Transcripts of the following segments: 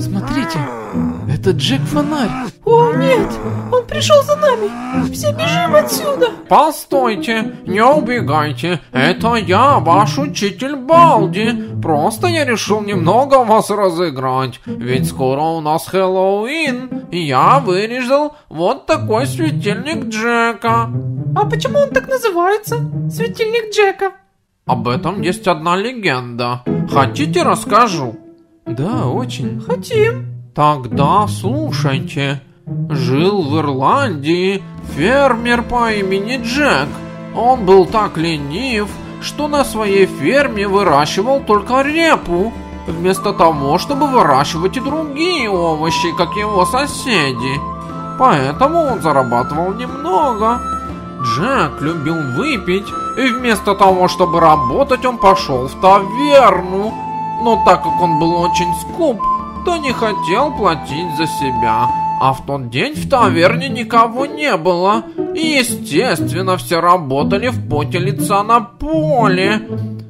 Смотрите, это Джек-фонарь. О, нет! Он пришел за нами! Все бежим отсюда! Постойте, не убегайте. Это я, ваш учитель Балди. Просто я решил немного вас разыграть. Ведь скоро у нас Хэллоуин. И я вырезал вот такой светильник Джека. А почему он так называется? Светильник Джека. Об этом есть одна легенда. Хотите, расскажу? Да, очень. Хотим. Тогда слушайте. Жил в Ирландии фермер по имени Джек. Он был так ленив, что на своей ферме выращивал только репу, вместо того, чтобы выращивать и другие овощи, как его соседи. Поэтому он зарабатывал немного. Джек любил выпить, и вместо того, чтобы работать, он пошел в таверну. Но так как он был очень скуп, то не хотел платить за себя. А в тот день в таверне никого не было. И, естественно, все работали в поте лица на поле.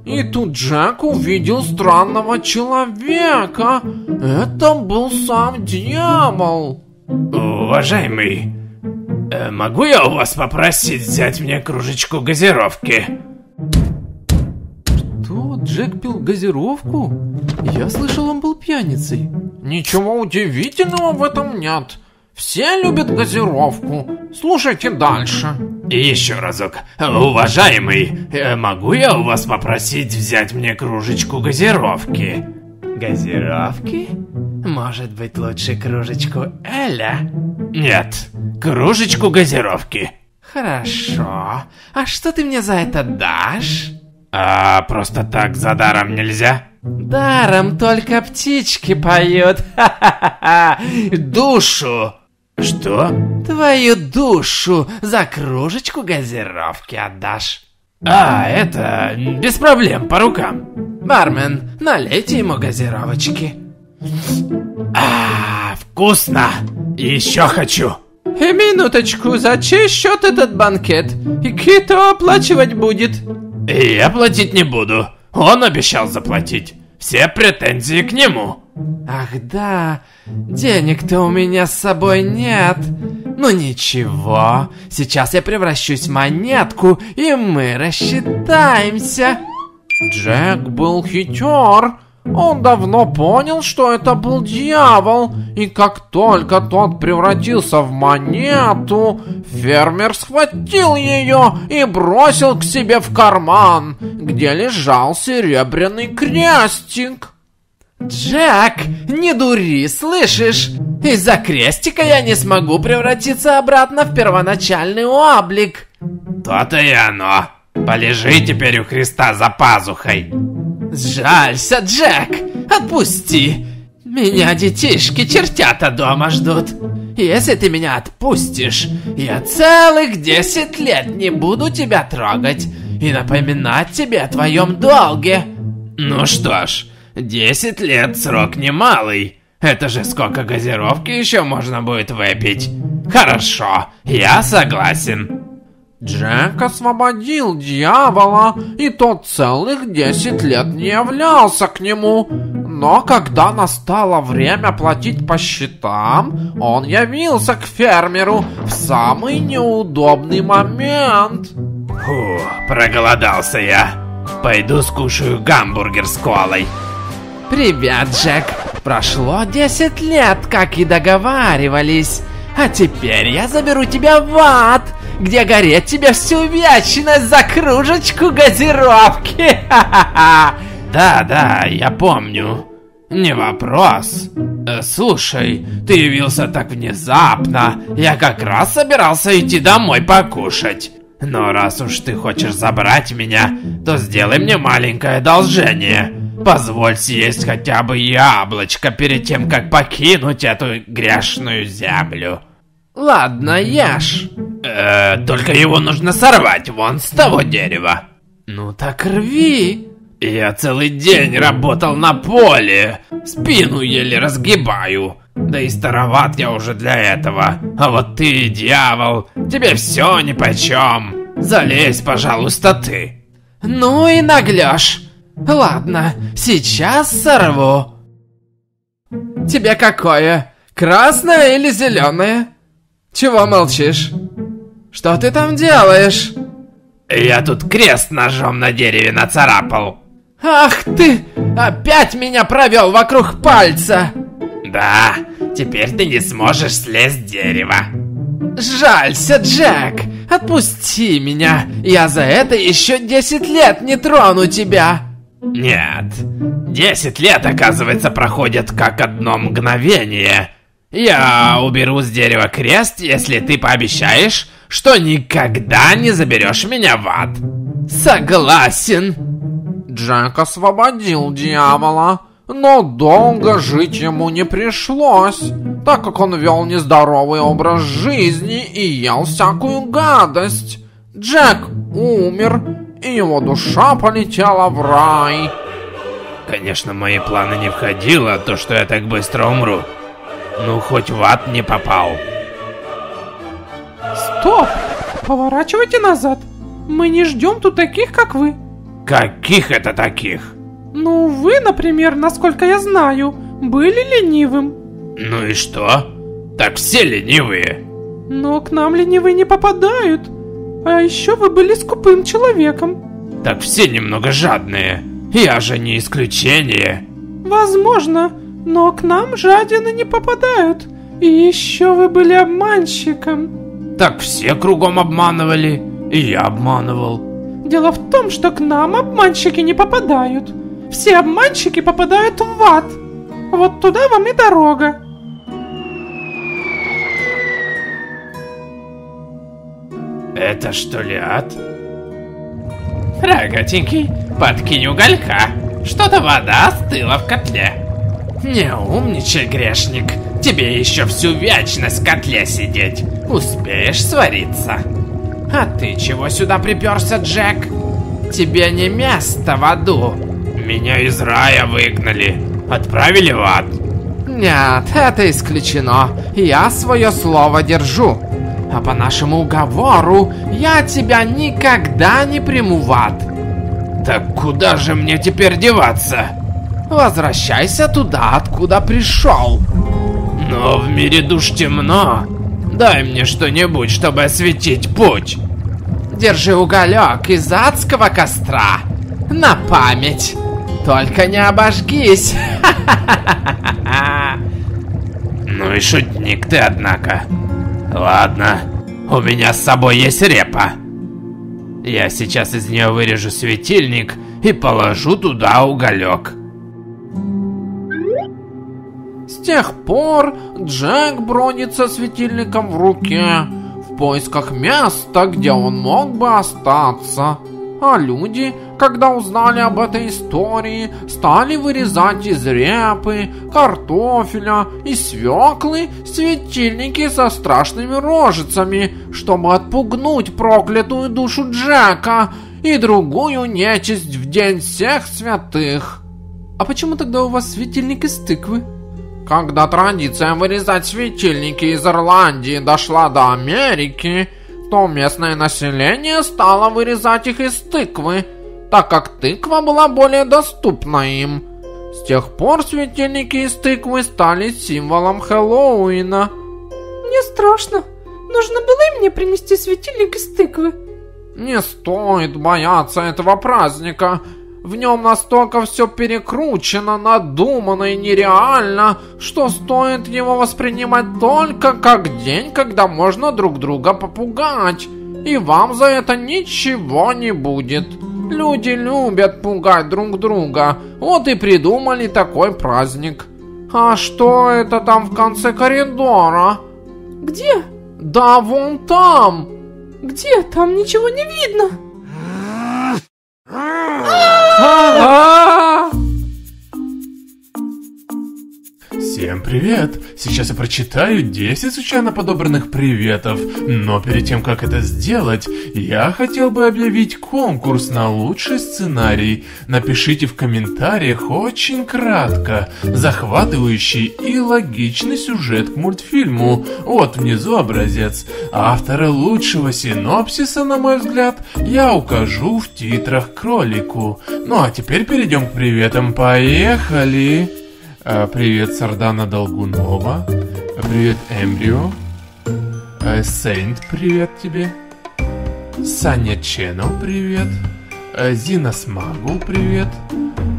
И тут Джек увидел странного человека. Это был сам дьявол. Уважаемый, э, могу я у вас попросить взять мне кружечку газировки? Что, Джек пил газировку? Я слышал, он был пьяницей. Ничего удивительного в этом нет. Все любят газировку. Слушайте дальше. И еще разок. Уважаемый, э, могу я у вас попросить взять мне кружечку газировки? Газировки? Может быть лучше кружечку Эля? Нет, кружечку газировки. Хорошо. А что ты мне за это дашь? А просто так за даром нельзя? Даром только птички поют. Душу. Что? Твою душу за кружечку газировки отдашь. А, это без проблем, по рукам. Бармен, налейте ему газировочки. А, вкусно. Еще хочу. И минуточку, за чей счет этот банкет? И кто оплачивать будет? Я платить не буду. Он обещал заплатить. Все претензии к нему. Ах да, денег-то у меня с собой нет. Ну ничего, сейчас я превращусь в монетку, и мы рассчитаемся. Джек был хитер. Он давно понял, что это был дьявол, и как только тот превратился в монету, фермер схватил ее и бросил к себе в карман, где лежал серебряный крестик. Джек, не дури, слышишь? Из-за крестика я не смогу превратиться обратно в первоначальный облик. То-то и оно. Полежи теперь у Христа за пазухой. Сжалься, Джек! Отпусти! Меня детишки чертята дома ждут. Если ты меня отпустишь, я целых 10 лет не буду тебя трогать и напоминать тебе о твоем долге. Ну что ж, 10 лет срок немалый. Это же сколько газировки еще можно будет выпить. Хорошо, я согласен. Джек освободил дьявола, и тот целых десять лет не являлся к нему. Но когда настало время платить по счетам, он явился к фермеру в самый неудобный момент. Фу, проголодался я. Пойду скушаю гамбургер с колой. Привет, Джек. Прошло 10 лет, как и договаривались. А теперь я заберу тебя в ад, где гореть тебе всю вечность за кружечку газировки. Да-да, я помню. Не вопрос. Э, слушай, ты явился так внезапно. Я как раз собирался идти домой покушать. Но раз уж ты хочешь забрать меня, то сделай мне маленькое одолжение. Позволь съесть хотя бы яблочко перед тем, как покинуть эту грешную землю. Ладно, ешь. Э, только его нужно сорвать вон с того дерева. Ну так рви. Я целый день работал на поле. Спину еле разгибаю. Да и староват я уже для этого. А вот ты, дьявол, тебе все нипочем. Залезь, пожалуйста, ты. Ну и наглешь. Ладно, сейчас сорву. Тебе какое? Красное или зеленое? Чего молчишь? Что ты там делаешь? Я тут крест ножом на дереве нацарапал. Ах ты! Опять меня провел вокруг пальца! Да, теперь ты не сможешь слезть с дерева. Жалься, Джек! Отпусти меня! Я за это еще 10 лет не трону тебя! Нет, 10 лет, оказывается, проходят как одно мгновение. Я уберу с дерева крест, если ты пообещаешь, что никогда не заберешь меня в ад. Согласен. Джек освободил дьявола, но долго жить ему не пришлось, так как он вел нездоровый образ жизни и ел всякую гадость. Джек умер, и его душа полетела в рай. Конечно, в мои планы не входило то, что я так быстро умру. Ну, хоть в ад не попал. Стоп! Поворачивайте назад. Мы не ждем тут таких, как вы. Каких это таких? Ну, вы, например, насколько я знаю, были ленивым. Ну и что? Так все ленивые. Но к нам ленивые не попадают. А еще вы были скупым человеком. Так все немного жадные. Я же не исключение. Возможно, но к нам жадины не попадают. И еще вы были обманщиком. Так все кругом обманывали. И я обманывал. Дело в том, что к нам обманщики не попадают. Все обманщики попадают в ад. Вот туда вам и дорога. Это что ли ад? Рогатенький, подкинь уголька. Что-то вода остыла в котле. Не умничай, грешник. Тебе еще всю вечность в котле сидеть. Успеешь свариться. А ты чего сюда приперся, Джек? Тебе не место в аду. Меня из рая выгнали. Отправили в ад. Нет, это исключено. Я свое слово держу. А по нашему уговору я тебя никогда не приму в ад. Так куда же мне теперь деваться? Возвращайся туда, откуда пришел. Но в мире душ темно. Дай мне что-нибудь, чтобы осветить путь. Держи уголек из адского костра. На память. Только не обожгись. Ну и шутник ты, однако. Ладно, у меня с собой есть репа. Я сейчас из нее вырежу светильник и положу туда уголек. С тех пор Джек бродит со светильником в руке, в поисках места, где он мог бы остаться. А люди, когда узнали об этой истории, стали вырезать из репы, картофеля и свеклы светильники со страшными рожицами, чтобы отпугнуть проклятую душу Джека и другую нечисть в день всех святых. А почему тогда у вас светильник из тыквы? Когда традиция вырезать светильники из Ирландии дошла до Америки, то местное население стало вырезать их из тыквы, так как тыква была более доступна им. С тех пор светильники из тыквы стали символом Хэллоуина. Не страшно. Нужно было и мне принести светильник из тыквы. Не стоит бояться этого праздника. В нем настолько все перекручено, надумано и нереально, что стоит его воспринимать только как день, когда можно друг друга попугать. И вам за это ничего не будет. Люди любят пугать друг друга, вот и придумали такой праздник. А что это там в конце коридора? Где? Да вон там. Где? Там ничего не видно. Привет! Сейчас я прочитаю 10 случайно подобранных приветов, но перед тем, как это сделать, я хотел бы объявить конкурс на лучший сценарий. Напишите в комментариях очень кратко, захватывающий и логичный сюжет к мультфильму. Вот внизу образец. Автора лучшего синопсиса, на мой взгляд, я укажу в титрах к ролику. Ну а теперь перейдем к приветам. Поехали! А, привет, Сардана Долгунова. Привет, Эмбрио. А, Сейнт, привет тебе. Саня Ченнел, привет. А, Зина Смагу, привет.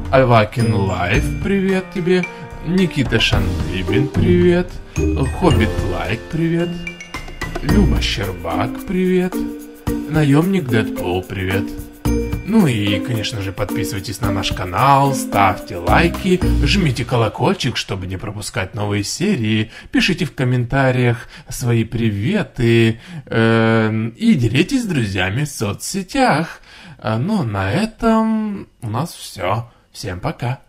Альвакин Лайф, привет тебе. Никита Шанлибин, привет. Хоббит Лайк, привет. Люба Щербак, привет. Наемник Дэдпул, привет. Ну и, конечно же, подписывайтесь на наш канал, ставьте лайки, жмите колокольчик, чтобы не пропускать новые серии, пишите в комментариях свои приветы э, и делитесь с друзьями в соцсетях. А, ну, на этом у нас все. Всем пока.